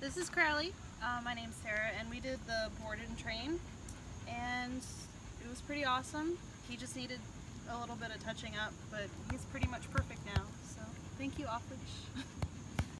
This is Crowley. Uh, my name's Sarah, and we did the board and train, and it was pretty awesome. He just needed a little bit of touching up, but he's pretty much perfect now. So thank you, off.